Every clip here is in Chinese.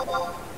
Thank you.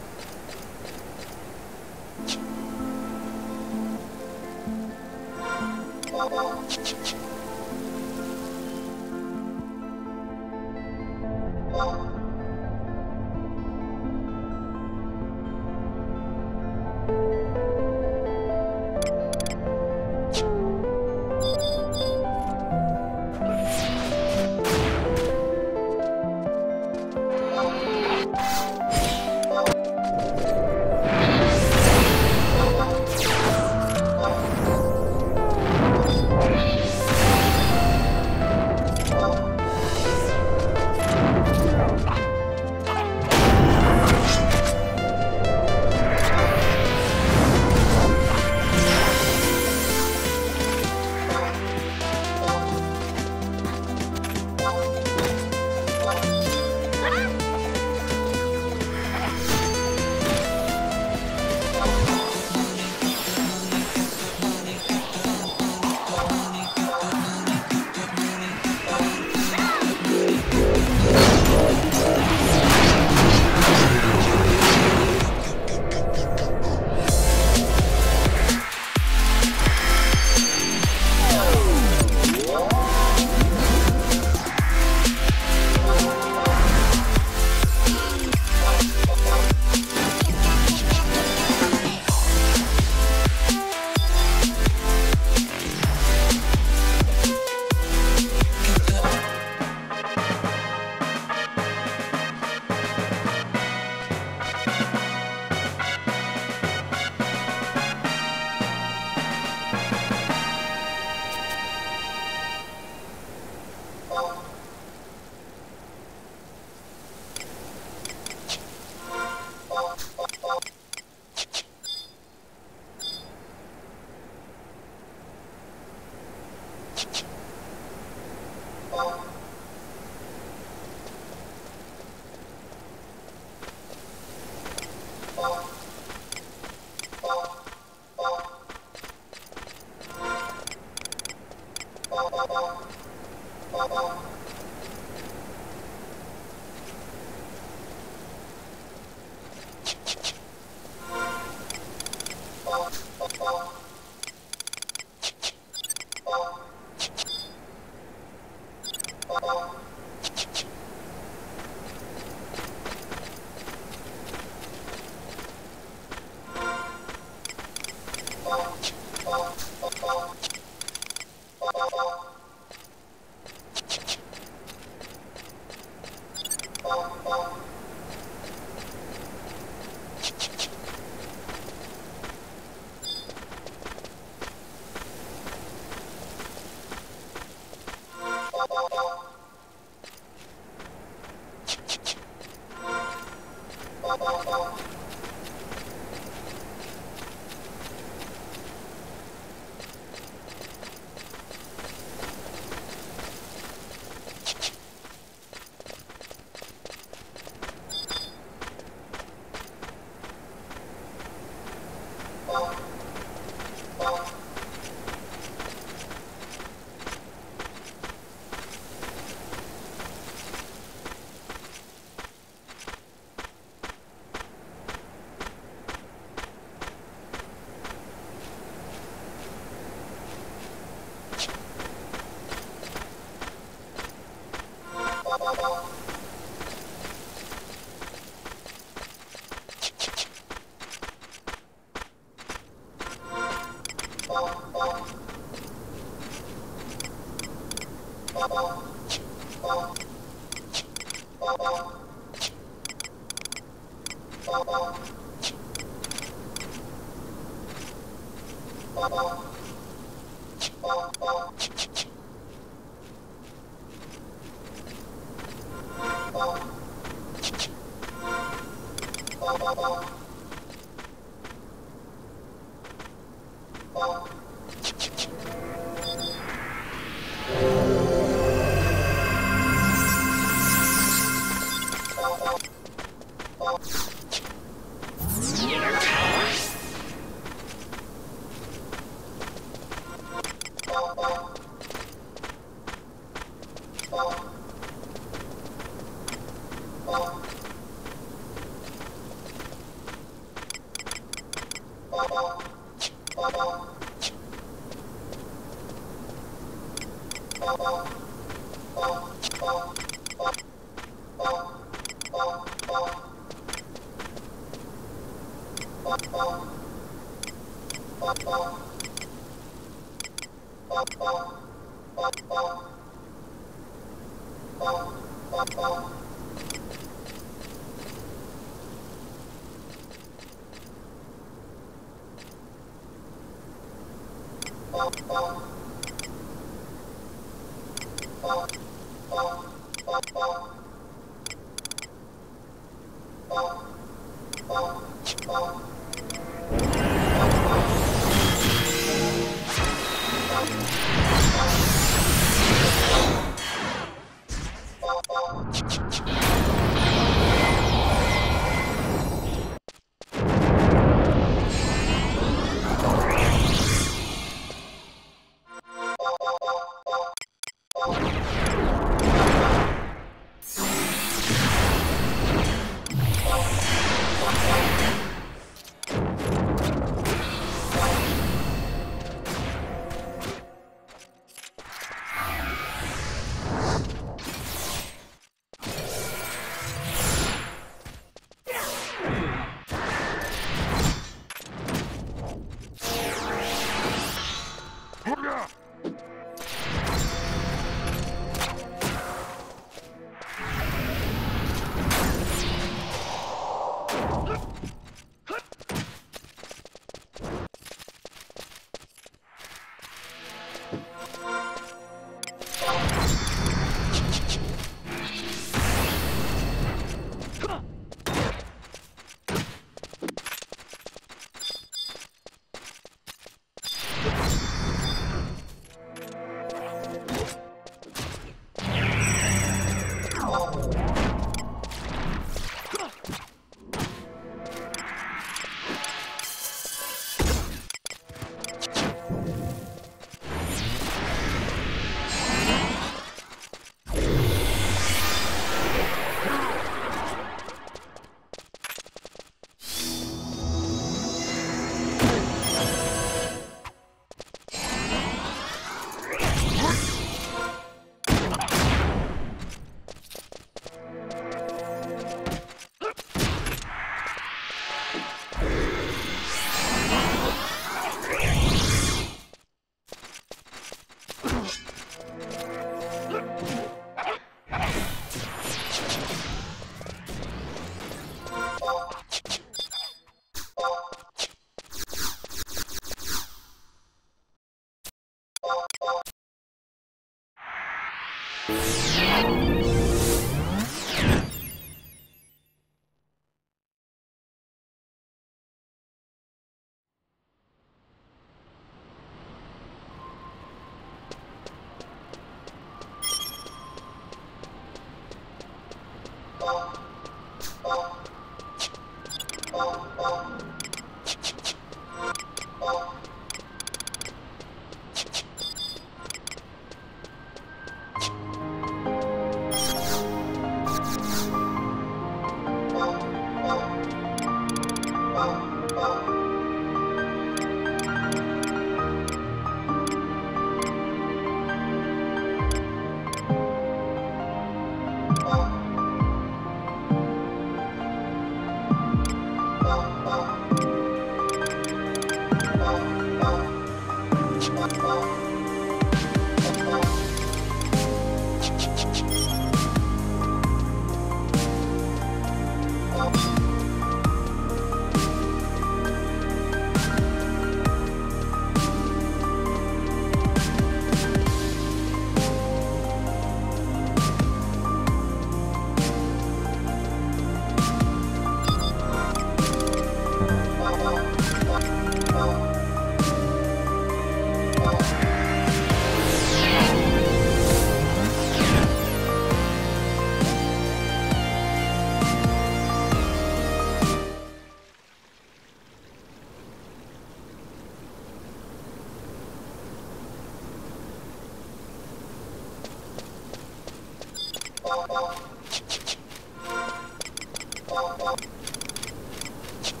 Thank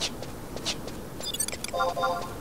you.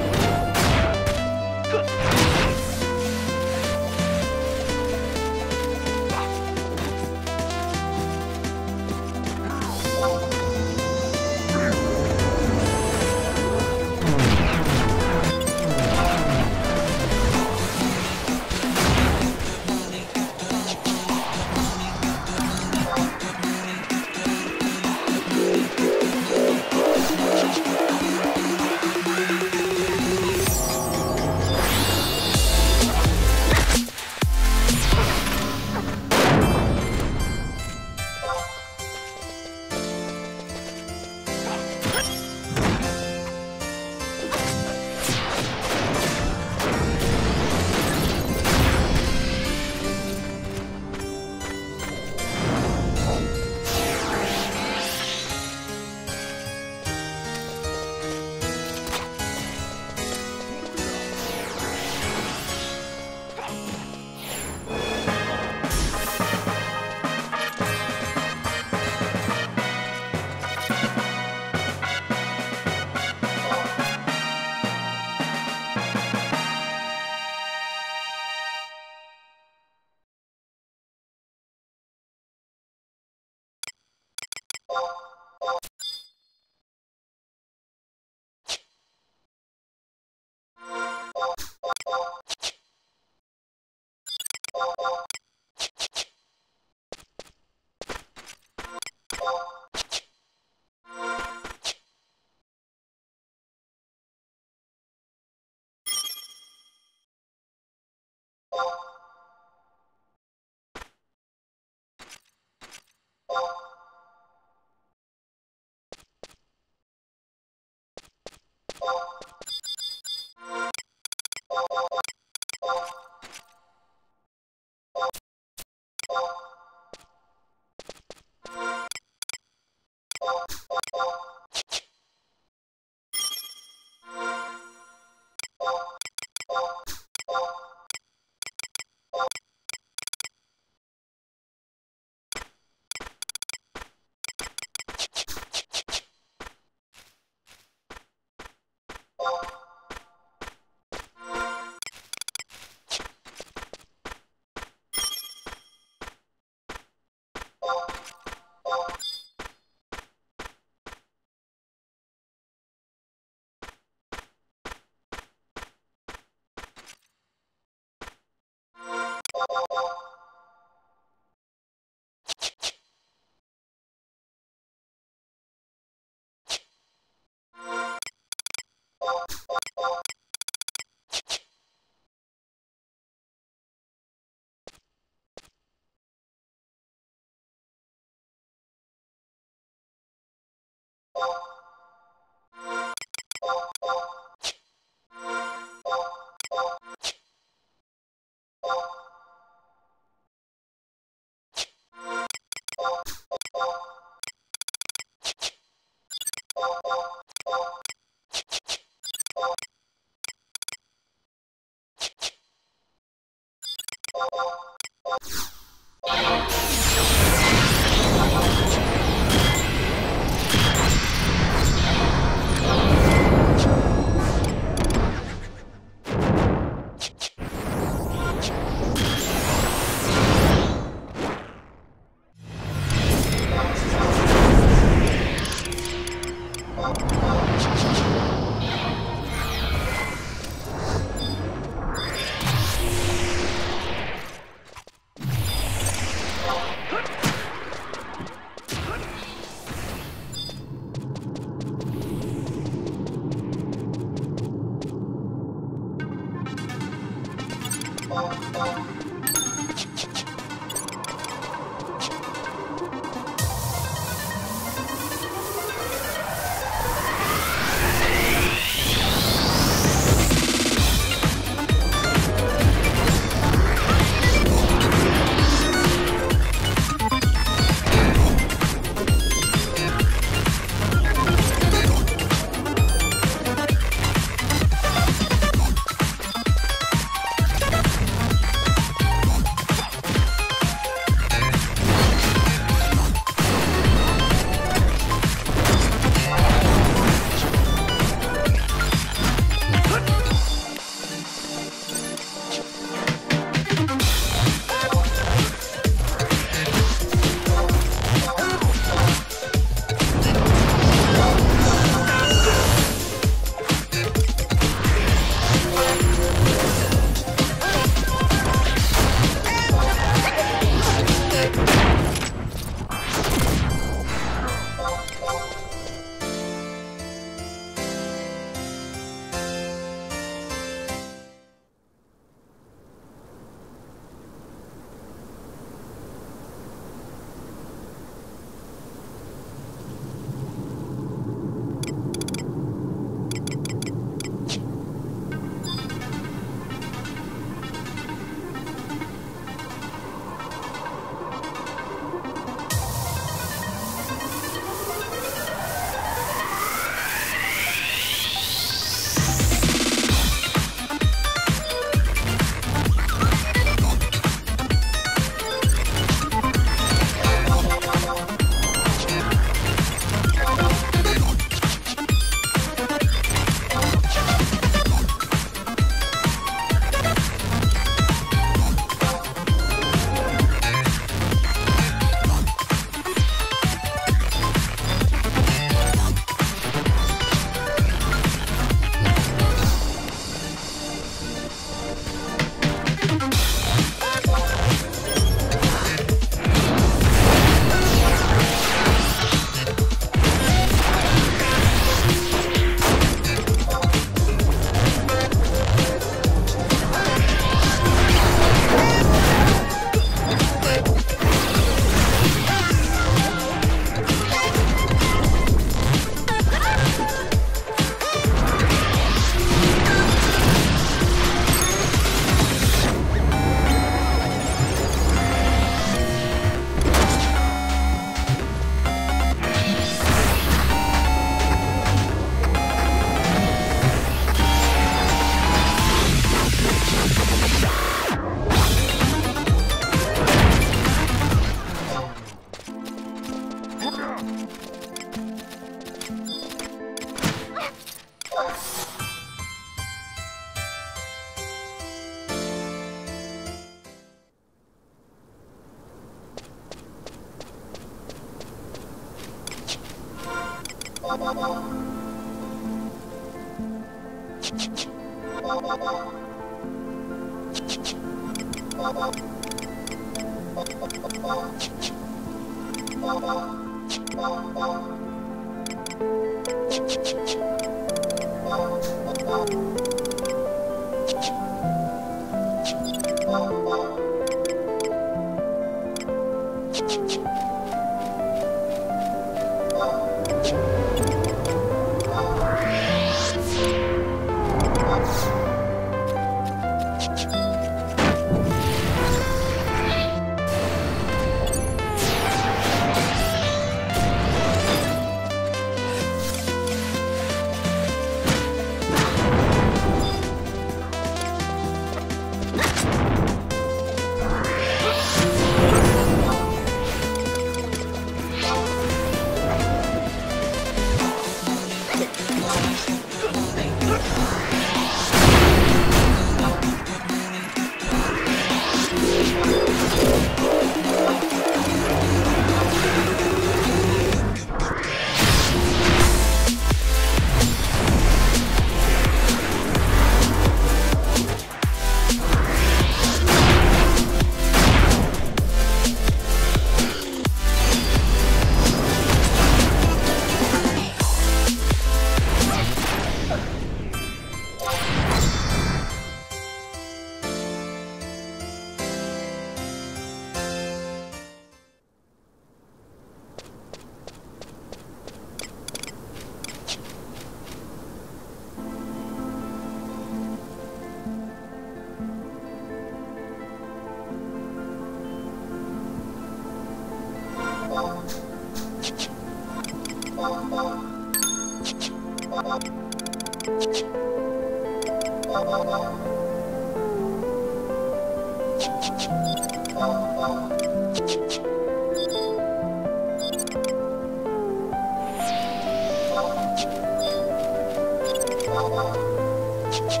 切切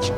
切。